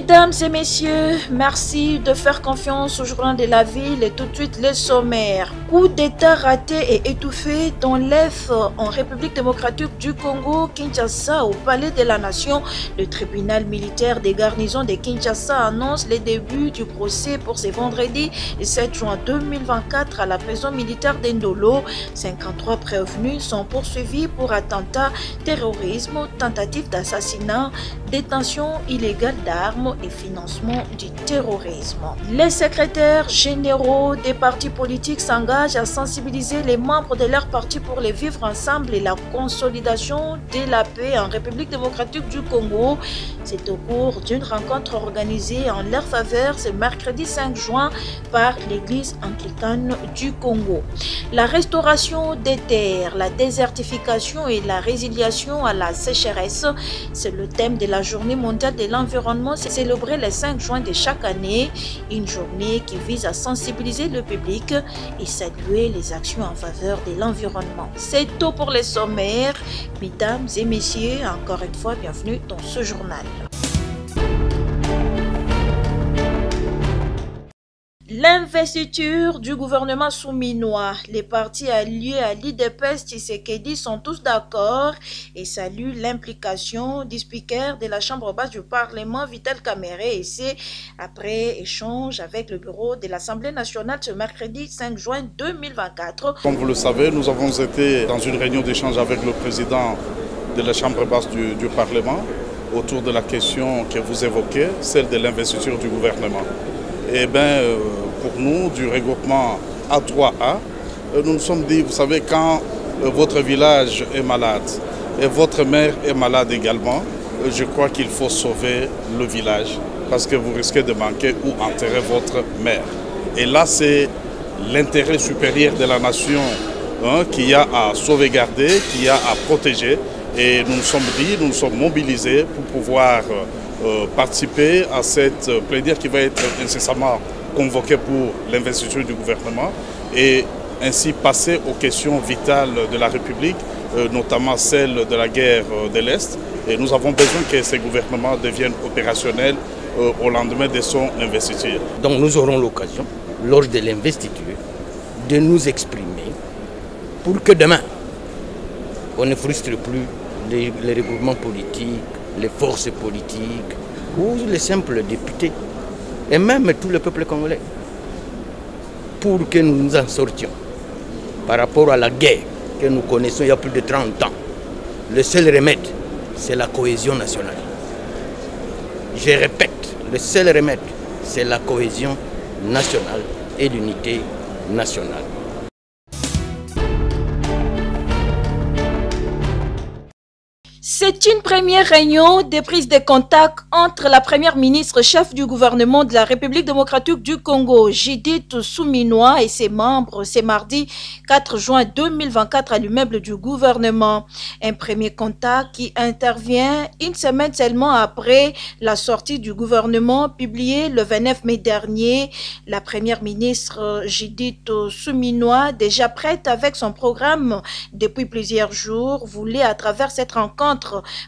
Mesdames et messieurs, merci de faire confiance au journal de la ville et tout de suite les sommaires. Coup d'État raté et étouffé dans l'EF en République démocratique du Congo, Kinshasa, au Palais de la Nation. Le tribunal militaire des garnisons de Kinshasa annonce les débuts du procès pour ce vendredi 7 juin 2024 à la prison militaire d'Endolo. 53 prévenus sont poursuivis pour attentat, terrorisme, tentative d'assassinat, détention illégale d'armes et financement du terrorisme. Les secrétaires généraux des partis politiques s'engagent à sensibiliser les membres de leur parti pour les vivre ensemble et la consolidation de la paix en République démocratique du Congo. C'est au cours d'une rencontre organisée en leur faveur ce mercredi 5 juin par l'Église anglicane du Congo. La restauration des terres, la désertification et la résiliation à la sécheresse, c'est le thème de la journée mondiale de l'environnement célébré le 5 juin de chaque année, une journée qui vise à sensibiliser le public et saluer les actions en faveur de l'environnement. C'est tout pour les sommaires. Mesdames et messieurs, encore une fois, bienvenue dans ce journal. L'investiture du gouvernement souminois. Les partis alliés à l'IDPS Tshisekedi sont tous d'accord et saluent l'implication du speaker de la Chambre basse du Parlement, Vital Kamere, et c'est après échange avec le bureau de l'Assemblée nationale ce mercredi 5 juin 2024. Comme vous le savez, nous avons été dans une réunion d'échange avec le président de la Chambre basse du, du Parlement autour de la question que vous évoquez, celle de l'investiture du gouvernement. Eh bien, pour nous, du regroupement A3A, nous nous sommes dit, vous savez, quand votre village est malade et votre mère est malade également, je crois qu'il faut sauver le village parce que vous risquez de manquer ou enterrer votre mère. Et là, c'est l'intérêt supérieur de la nation hein, qui a à sauvegarder, qui a à protéger. Et nous nous sommes dit, nous nous sommes mobilisés pour pouvoir euh, participer à cette plénière qui va être incessamment convoquée pour l'investiture du gouvernement et ainsi passer aux questions vitales de la République, euh, notamment celle de la guerre de l'Est. Et nous avons besoin que ces gouvernements deviennent opérationnels euh, au lendemain de son investiture. Donc nous aurons l'occasion, lors de l'investiture, de nous exprimer pour que demain, on ne frustre plus les, les regroupements politiques, les forces politiques ou les simples députés et même tout le peuple congolais pour que nous nous en sortions par rapport à la guerre que nous connaissons il y a plus de 30 ans. Le seul remède, c'est la cohésion nationale. Je répète, le seul remède, c'est la cohésion nationale et l'unité nationale. C'est une première réunion de prise de contact entre la première ministre chef du gouvernement de la République démocratique du Congo, Judith Souminois, et ses membres ce mardi 4 juin 2024 à l'immeuble du gouvernement. Un premier contact qui intervient une semaine seulement après la sortie du gouvernement publiée le 29 mai dernier. La première ministre Judith Souminois, déjà prête avec son programme depuis plusieurs jours, voulait à travers cette rencontre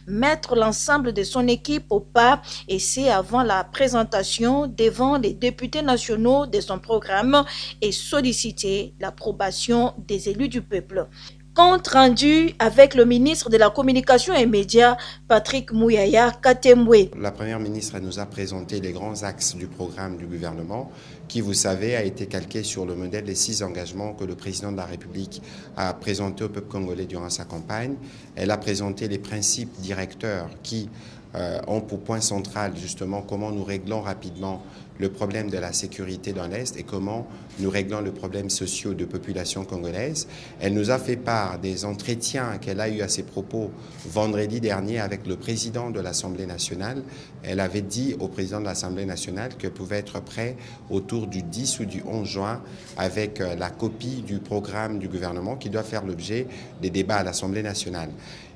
mettre l'ensemble de son équipe au pas et c'est avant la présentation devant les députés nationaux de son programme et solliciter l'approbation des élus du peuple compte rendu avec le ministre de la Communication et Médias, Patrick Mouyaya Katemwe. La Première ministre nous a présenté les grands axes du programme du gouvernement qui, vous savez, a été calqué sur le modèle des six engagements que le président de la République a présenté au peuple congolais durant sa campagne. Elle a présenté les principes directeurs qui euh, ont pour point central justement comment nous réglons rapidement le problème de la sécurité dans l'Est et comment nous réglons le problème social de population congolaise. Elle nous a fait part des entretiens qu'elle a eu à ses propos vendredi dernier avec le président de l'Assemblée nationale. Elle avait dit au président de l'Assemblée nationale qu'elle pouvait être prêt autour du 10 ou du 11 juin avec euh, la copie du programme du gouvernement qui doit faire l'objet des débats à l'Assemblée nationale.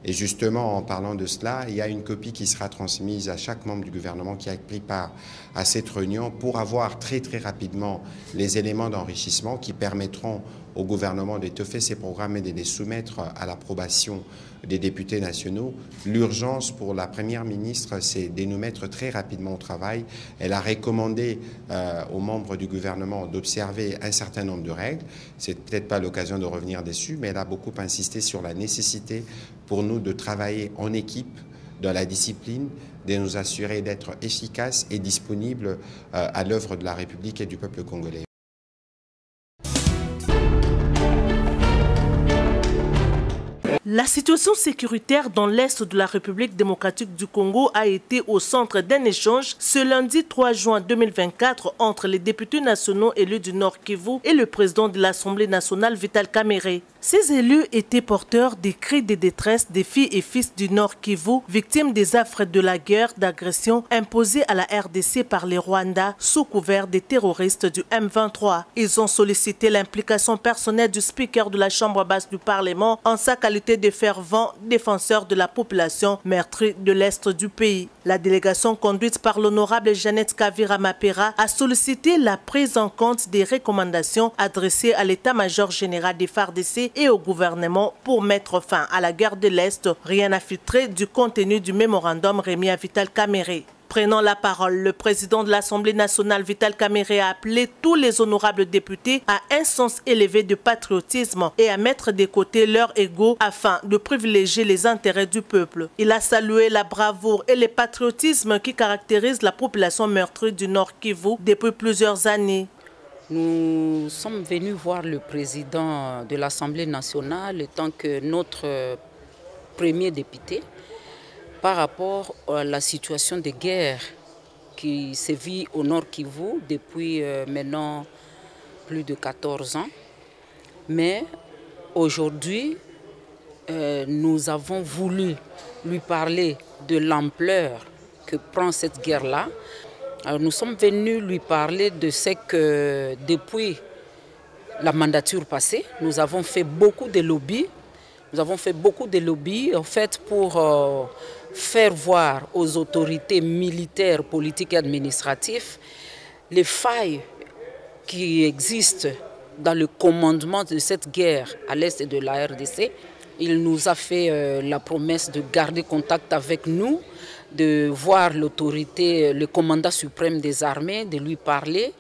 Et justement, en parlant de cela, il y a une copie qui sera transmise à chaque membre du gouvernement qui a pris part à cette réunion pour avoir très très rapidement les éléments d'enrichissement qui permettront au gouvernement d'étoffer ces programmes et de les soumettre à l'approbation des députés nationaux. L'urgence pour la Première ministre, c'est de nous mettre très rapidement au travail. Elle a recommandé euh, aux membres du gouvernement d'observer un certain nombre de règles. C'est peut-être pas l'occasion de revenir dessus, mais elle a beaucoup insisté sur la nécessité pour nous de travailler en équipe dans la discipline, de nous assurer d'être efficaces et disponibles euh, à l'œuvre de la République et du peuple congolais. La situation sécuritaire dans l'est de la République démocratique du Congo a été au centre d'un échange ce lundi 3 juin 2024 entre les députés nationaux élus du Nord Kivu et le président de l'Assemblée nationale Vital Kamere. Ces élus étaient porteurs des cris de détresse des filles et fils du Nord Kivu, victimes des affres de la guerre d'agression imposée à la RDC par les Rwandais sous couvert des terroristes du M23. Ils ont sollicité l'implication personnelle du speaker de la Chambre basse du Parlement en sa qualité de fervent défenseur de la population meurtrie de l'Est du pays. La délégation conduite par l'honorable Jeannette Kavira Mapera a sollicité la prise en compte des recommandations adressées à l'état-major général des FARDC et au gouvernement pour mettre fin à la guerre de l'Est, rien à filtrer du contenu du mémorandum remis à Vital Kamere. Prenant la parole, le président de l'Assemblée nationale, Vital Kamere, a appelé tous les honorables députés à un sens élevé de patriotisme et à mettre de côté leur ego afin de privilégier les intérêts du peuple. Il a salué la bravoure et le patriotisme qui caractérisent la population meurtrie du Nord Kivu depuis plusieurs années. Nous sommes venus voir le président de l'Assemblée nationale tant que notre premier député par rapport à la situation de guerre qui sévit au Nord Kivu depuis euh, maintenant plus de 14 ans. Mais aujourd'hui, euh, nous avons voulu lui parler de l'ampleur que prend cette guerre-là nous sommes venus lui parler de ce que depuis la mandature passée, nous avons fait beaucoup de lobbies. Nous avons fait beaucoup de lobbies en fait pour euh, faire voir aux autorités militaires, politiques et administratives les failles qui existent dans le commandement de cette guerre à l'est de la RDC. Il nous a fait euh, la promesse de garder contact avec nous de voir l'autorité, le commandant suprême des armées, de lui parler.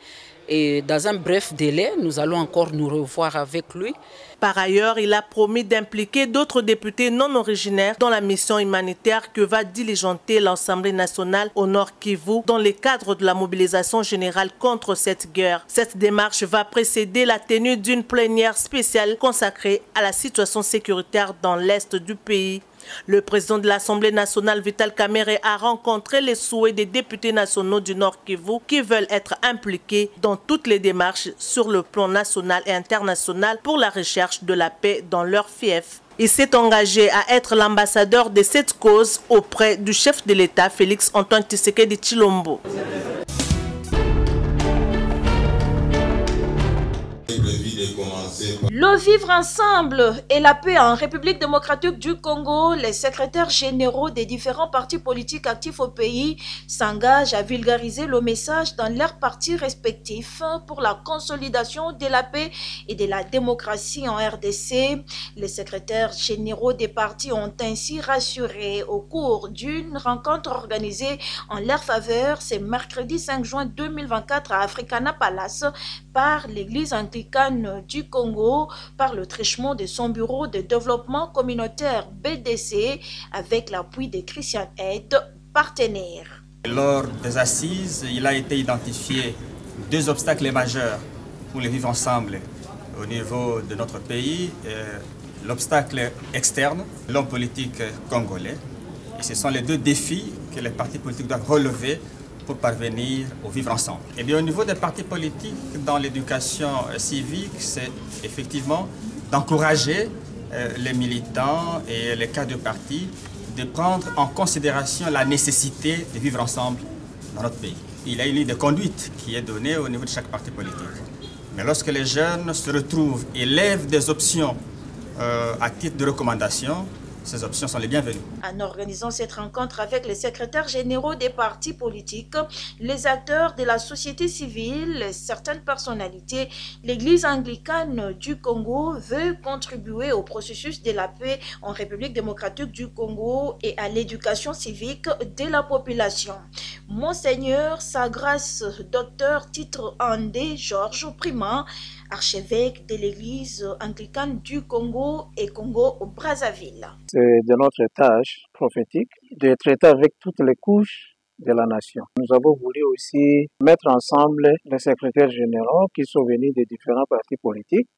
Et dans un bref délai, nous allons encore nous revoir avec lui. Par ailleurs, il a promis d'impliquer d'autres députés non originaires dans la mission humanitaire que va diligenter l'Assemblée nationale au Nord Kivu dans le cadre de la mobilisation générale contre cette guerre. Cette démarche va précéder la tenue d'une plénière spéciale consacrée à la situation sécuritaire dans l'est du pays. Le président de l'Assemblée nationale, Vital Kamere, a rencontré les souhaits des députés nationaux du Nord Kivu qui veulent être impliqués dans toutes les démarches sur le plan national et international pour la recherche de la paix dans leur fief. Il s'est engagé à être l'ambassadeur de cette cause auprès du chef de l'État, Félix Antoine Tshisekedi Chilombo. Le vivre ensemble et la paix en République démocratique du Congo, les secrétaires généraux des différents partis politiques actifs au pays s'engagent à vulgariser le message dans leurs partis respectifs pour la consolidation de la paix et de la démocratie en RDC. Les secrétaires généraux des partis ont ainsi rassuré au cours d'une rencontre organisée en leur faveur ce mercredi 5 juin 2024 à Africana Palace par l'Église anglicane du Congo par le trichement de son bureau de développement communautaire BDC avec l'appui de Christian Aid, partenaire. Lors des assises, il a été identifié deux obstacles majeurs pour le vivre ensemble au niveau de notre pays. L'obstacle externe, l'homme politique congolais. Et ce sont les deux défis que les partis politiques doivent relever pour parvenir au vivre ensemble. Et eh bien, au niveau des partis politiques, dans l'éducation civique, c'est effectivement d'encourager euh, les militants et les cadres de parti de prendre en considération la nécessité de vivre ensemble dans notre pays. Il y a une ligne de conduite qui est donnée au niveau de chaque parti politique. Mais lorsque les jeunes se retrouvent et lèvent des options euh, à titre de recommandation, ces options sont les bienvenues. En organisant cette rencontre avec les secrétaires généraux des partis politiques, les acteurs de la société civile, certaines personnalités, l'Église anglicane du Congo veut contribuer au processus de la paix en République démocratique du Congo et à l'éducation civique de la population. Monseigneur Sa Grâce, docteur titre Andé Georges Prima, archevêque de l'Église anglicane du Congo et Congo au Brazzaville. C'est de notre tâche prophétique de traiter avec toutes les couches de la nation. Nous avons voulu aussi mettre ensemble les secrétaires généraux qui sont venus des différents partis politiques,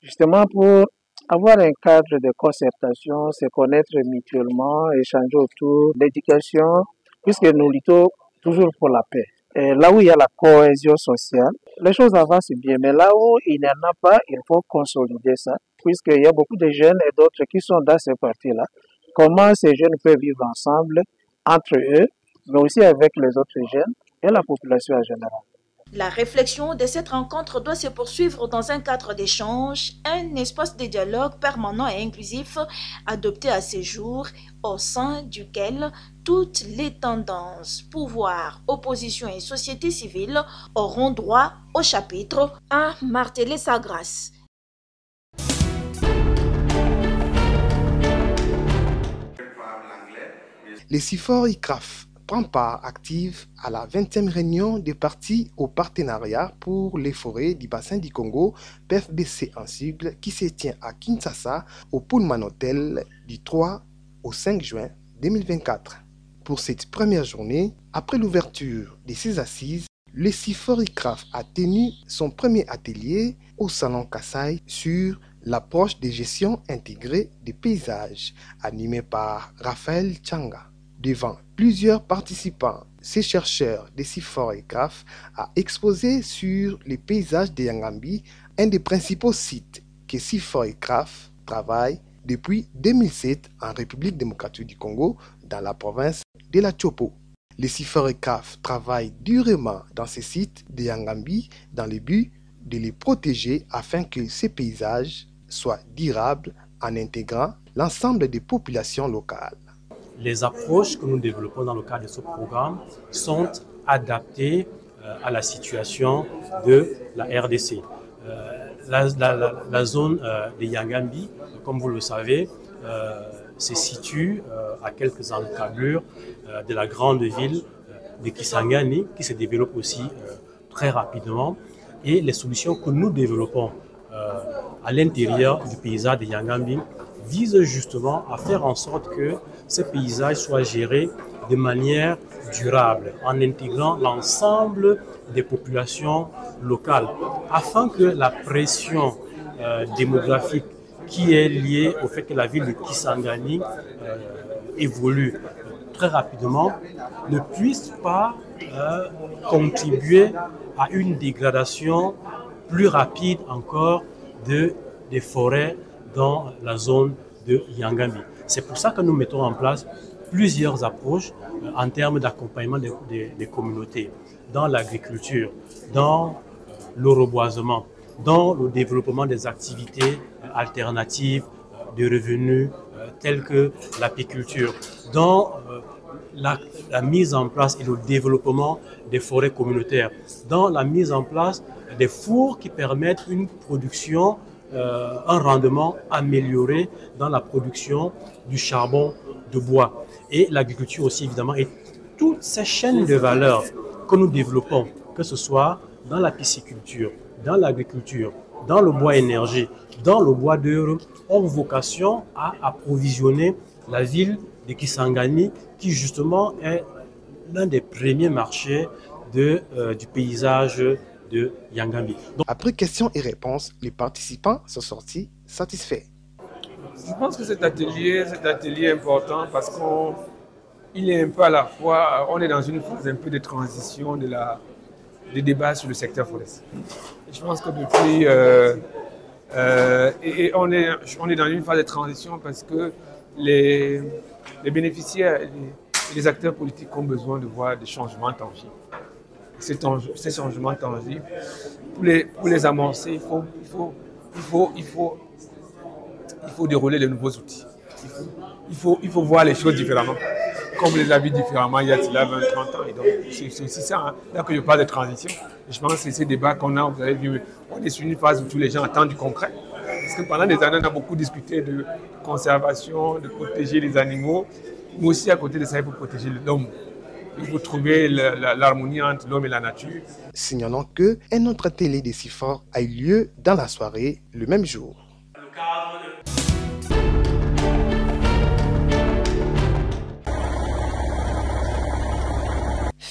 justement pour avoir un cadre de concertation, se connaître mutuellement, échanger autour de l'éducation, puisque nous luttons toujours pour la paix. Et là où il y a la cohésion sociale, les choses avancent bien, mais là où il n'y en a pas, il faut consolider ça, puisqu'il y a beaucoup de jeunes et d'autres qui sont dans ces partis-là. Comment ces jeunes peuvent vivre ensemble, entre eux, mais aussi avec les autres jeunes et la population en général. La réflexion de cette rencontre doit se poursuivre dans un cadre d'échange, un espace de dialogue permanent et inclusif adopté à ces jours, au sein duquel toutes les tendances, pouvoir, opposition et société civile auront droit au chapitre à marteler sa grâce. Les CIFOR ICRAF prend part active à la 20e réunion des partis au partenariat pour les forêts du bassin du Congo, PFBC en sigle, qui se tient à Kinshasa au Pullman Hotel du 3 au 5 juin 2024. Pour cette première journée, après l'ouverture de ses assises, le CIFOR-ICRAF a tenu son premier atelier au Salon Kassai sur l'approche de gestion intégrée des paysages, animé par Raphaël Changa. Devant plusieurs participants, ces chercheurs de CIFOR et CRAF a exposé sur les paysages de Yangambi, un des principaux sites que CIFOR et CRAF travaillent depuis 2007 en République démocratique du Congo, dans la province de la Chopo. Les CIFOR et CRAF travaillent durement dans ces sites de Yangambi dans le but de les protéger afin que ces paysages soient durables en intégrant l'ensemble des populations locales les approches que nous développons dans le cadre de ce programme sont adaptées euh, à la situation de la RDC. Euh, la, zone euh, de Yangambi, comme vous le savez, se situe à quelques encablures de la grande ville de Kisangani, qui se développe aussi très rapidement. Et les solutions que nous développons à l'intérieur du paysage de Yangambi vise justement à faire en sorte que ces paysages soient gérés de manière durable, en intégrant l'ensemble des populations locales, afin que la pression euh, démographique qui est liée au fait que la ville de Kisangani euh, évolue très rapidement ne puisse pas euh, contribuer à une dégradation plus rapide encore de, des forêts dans la zone de Yangambi. C'est pour ça que nous mettons en place plusieurs approches euh, en termes d'accompagnement des, communautés dans l'agriculture, dans euh, le reboisement, dans le développement des activités euh, alternatives de revenus telles que l'apiculture, dans la, la, mise en place et le développement des forêts communautaires, dans la mise en place des fours qui permettent une production euh, un rendement amélioré dans la production du charbon de bois. Et l'agriculture aussi, évidemment, et toutes ces chaînes de valeur que nous développons, que ce soit dans la pisciculture, dans l'agriculture, dans le bois énergie, dans le bois d'œuvre, ont vocation à approvisionner la ville de Kisangani, qui justement est l'un des premiers marchés de, euh, du paysage de Yangambi. Après questions et réponses, les participants sont sortis satisfaits. Je pense que cet atelier, cet atelier est important parce qu'il est un peu à la fois, on est dans une phase un peu de transition de la, des débats sur le secteur forestier. je pense que depuis, euh, euh, et, on, est, on est dans une phase de transition parce que les, les bénéficiaires et les acteurs politiques ont besoin de voir des changements tangibles ces, changements tangibles, pour les, pour amorcer, il faut, dérouler de nouveaux outils. il faut, voir les choses différemment. Comme les a différemment il y a 20, 30 ans. C'est aussi ça, hein. là que je parle de transition. je pense que c'est ces débats qu'on a, vous avez vu, on est sur une phase où tous les gens attendent du concret. Parce que pendant des années, on a beaucoup discuté de conservation, de protéger les animaux, mais aussi à côté de ça, il faut protéger l'homme. Il faut trouver l'harmonie entre l'homme et la nature. Signalons que un autre atelier des a eu lieu dans la soirée le même jour.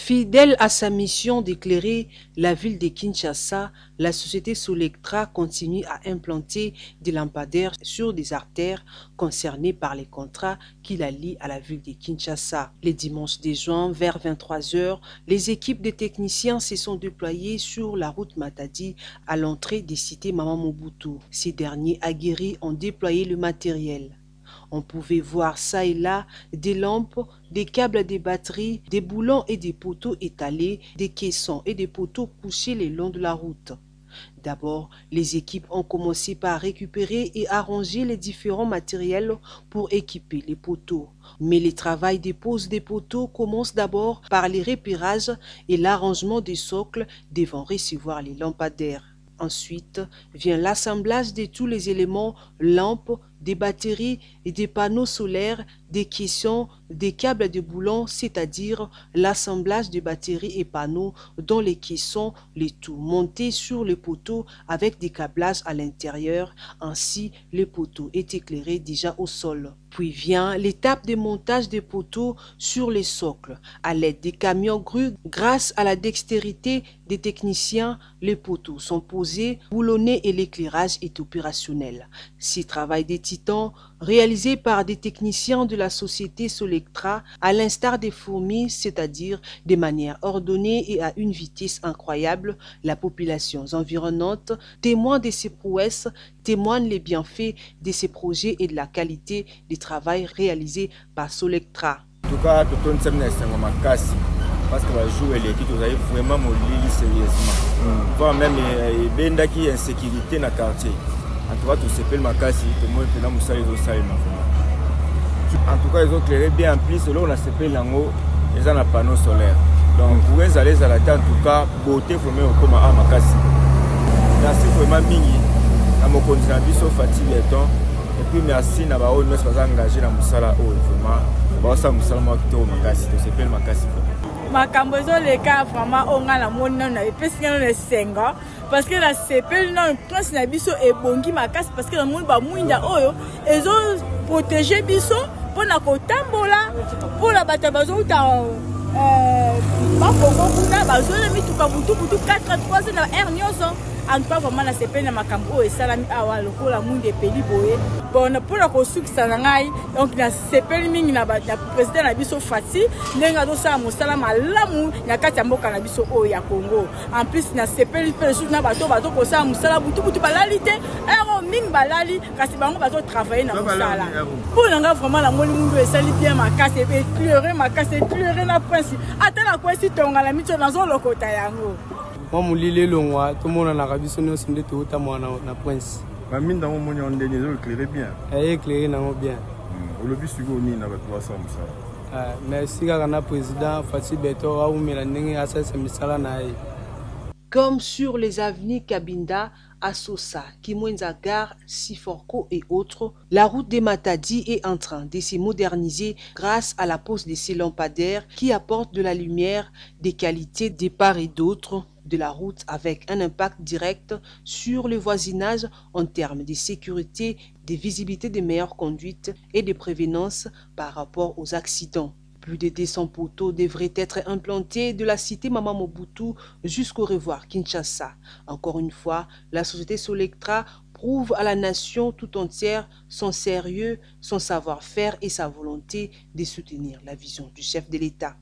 Fidèle à sa mission d'éclairer la ville de Kinshasa, la société Solectra continue à implanter des lampadaires sur des artères concernées par les contrats qui la lient à la ville de Kinshasa. Les dimanches des juin, vers 23h, les équipes de techniciens se sont déployées sur la route Matadi à l'entrée des cités Mama Mobutu. Ces derniers aguerris ont déployé le matériel. On pouvait voir ça et là des lampes, des câbles des batteries, des boulons et des poteaux étalés, des caissons et des poteaux couchés le long de la route. D'abord, les équipes ont commencé par récupérer et arranger les différents matériels pour équiper les poteaux. Mais le travail des poses des poteaux commence d'abord par les repérages et l'arrangement des socles devant recevoir les lampadaires. Ensuite vient l'assemblage de tous les éléments, lampes, des batteries et des panneaux solaires, des caissons, des câbles de boulons, c'est-à-dire l'assemblage des batteries et panneaux dans les caissons, les tout montés sur les poteaux avec des câblages à l'intérieur. Ainsi, les poteaux est éclairé déjà au sol. Puis vient l'étape de montage des poteaux sur les socles. À l'aide des camions grues, grâce à la dextérité des techniciens, les poteaux sont posés, boulonnés et l'éclairage est opérationnel. Si travail des titans réalisé par des techniciens de la société Solectra, à l'instar des fourmis, c'est-à-dire de manière ordonnée et à une vitesse incroyable, la population environnante, témoin de ces prouesses, témoigne les bienfaits de ces projets et de la qualité du travail réalisé par Solectra. En tout cas, tout le monde parce que bajour eleki tozali vraiment molili sérieusement. Voir même ebendaki insécurité na quartier en tout cas tosepeli makasi tomoni mpena mosala ezosalema en tout cas ezoclaire bien en plus. Eloko nasepeli yango eza na panneau solaire. Donc pour ezala ezala te en tout cas beauté makasi merci vraiment mingi. Na mokonzi na biso fati leton epuis merci na baoyo nyonso baza engage makambo ezoleka vraiment oyo ngai namoni nano epesi ngai nano esenga parce que nasepeli nano prince na biso ebongi makasi parce que namoni bamwinda oyo ezoprotege biso mpona kotambola. Mpona bato bazouta bakongo kuna bazola mituka butubutu 4 3 na aire nyonso en tout cas vraiment nasepeli na makambo oyo esalami awa lokola mwinda epeli boye mpona kosukisa na ngai donc nasepeli mingi na président na biso fati ndenge azosala mosala malamu na kati ya mboka na biso oyo ya congo. En plus nasepeli mpe lisusu na bato bato kosala mosala butubutu balali te ero mingi balali kasi bango bazotravaille na mosala mpo na ngai vraiment namoni mundu esali bien makasi ecleure makasi ecleure na prince. Ata nakwesi tonga na miso nazolokota yango mwa molili elongwa tomonanaka biso nyonso nde toutamwa na prince. Baminda yango omoni yango ndenge ezoeclaire bien. Eeclaire nango bien. Olobi sikoyo nini na bato basala mosala merci kaka na président fati beto aumela ndenge asalisa misala na ye. Comme sur les avenues Kabinda, Asosa, Kimwenza Gare, Siforko et autres, la route des Matadi est en train de se moderniser grâce à la pose de ces lampadaires qui apportent de la lumière, des qualités de part et d'autre de la route avec un impact direct sur le voisinage en termes de sécurité, de visibilité de meilleure conduite et de prévenance par rapport aux accidents. Plus de 200 poteaux devraient être implantés de la cité Mama Mobutu jusqu'au revoir Kinshasa. Encore une fois, la société Solectra prouve à la nation tout entière son sérieux, son savoir-faire et sa volonté de soutenir la vision du chef de l'État.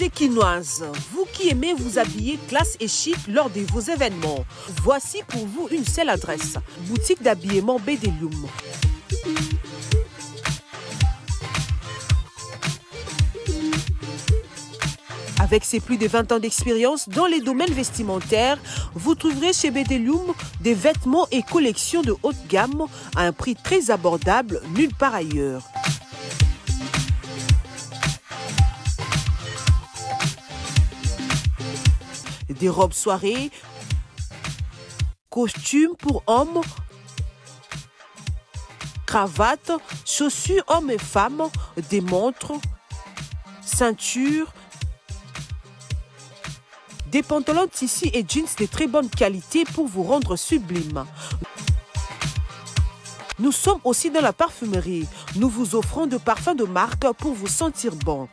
Pékinoise, vous qui aimez vous habiller classe et chic lors de vos événements, voici pour vous une seule adresse. Boutique d'habillement Bédélium. Avec ses plus de 20 ans d'expérience dans les domaines vestimentaires, vous trouverez chez Bedelium des vêtements et collections de haute gamme à un prix très abordable nulle part ailleurs. Des robes soirées, costumes pour hommes, cravates, chaussures hommes et femmes, des montres, ceintures, des pantalons tissus et jeans de très bonne qualité pour vous rendre sublime. Nous sommes aussi dans la parfumerie. Nous vous offrons de parfums de marque pour vous sentir bon.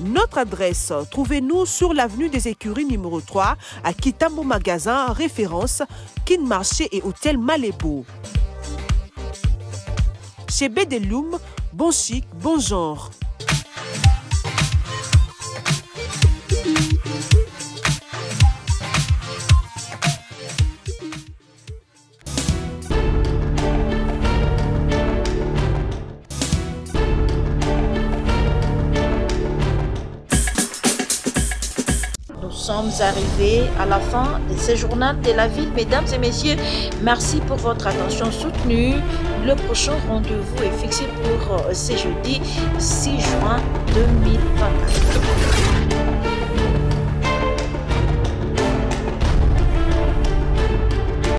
Notre adresse, trouvez-nous sur l'avenue des Écuries numéro 3 à Kitambo Magasin, référence Kin Marché et Hôtel Malébo. Chez Bedeloum, bon chic, bon genre. Sommes arrivés à la fin de ce journal de la ville. Mesdames et messieurs, merci pour votre attention soutenue. Le prochain rendez-vous est fixé pour euh, ce jeudi 6 juin 2024.